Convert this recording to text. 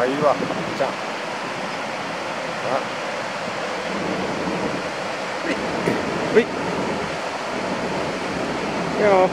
わいいわ。じゃあ。あ。うい。いい。よ